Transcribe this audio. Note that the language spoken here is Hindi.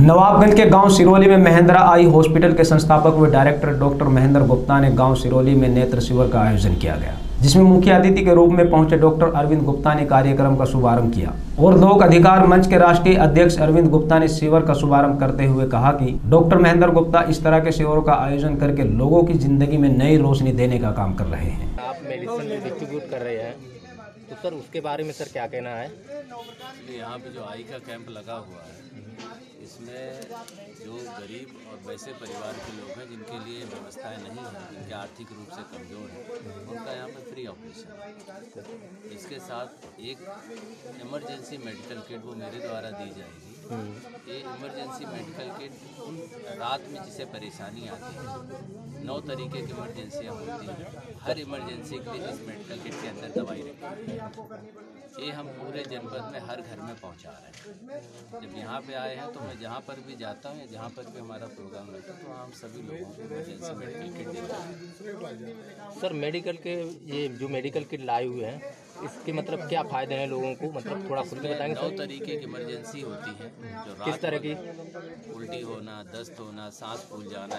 नवाबगंज के गाँव सिरोली में महेंद्रा आई हॉस्पिटल के संस्थापक व डायरेक्टर डॉक्टर महेंद्र गुप्ता ने गाँव सिरोली में नेत्र शिविर का आयोजन किया गया जिसमें मुख्य अतिथि के रूप में पहुँचे डॉक्टर अरविंद गुप्ता ने कार्यक्रम का शुभारंभ किया। और लोक अधिकार मंच के राष्ट्रीय अध्यक्ष अरविंद गुप्ता ने शिविर का शुभारंभ करते हुए कहा कि डॉक्टर महेंद्र गुप्ता इस तरह के शिविरों का आयोजन करके लोगों की ज़िंदगी में नई रोशनी देने का काम कर रहे हैं। आप मेडिसिन डिस्ट्रीब्यूट कर रहे हैं तो सर उसके बारे में सर क्या कहना है? यहाँ पे जो आई का कैंप लगा हुआ है इसमें जो गरीब और वैसे परिवार के लोग हैं, जिनके लिए व्यवस्थाएँ नहीं हैं, जिनके आर्थिक रूप से कमज़ोर हैं, उनका यहाँ पर फ्री ऑपरेशन इसके साथ एक इमरजेंसी मेडिकल किट वो मेरे द्वारा दी जाएगी। ये इमरजेंसी मेडिकल किट रात में जिसे परेशानी आती है, नौ तरीके की इमरजेंसियाँ होती हैं। हर इमरजेंसी के लिए इस मेडिकल किट के अंदर दवाई रखी ये हम पूरे जनपद में हर घर में पहुँचा रहे हैं। जब यहाँ पे आए हैं तो मैं जहाँ पर भी जाता हूँ या जहाँ पर भी हमारा प्रोग्राम रहता है तो हम सभी लोगों को इमरजेंसी मेडिकल किट देते हैं। सर मेडिकल के ये जो मेडिकल किट लाए हुए हैं इसके मतलब क्या फ़ायदे हैं लोगों को? मतलब थोड़ा खुल के बताएँगे नौ तरीके की इमरजेंसी होती है जो किस तरह की? उल्टी होना दस्त होना सांस फूल जाना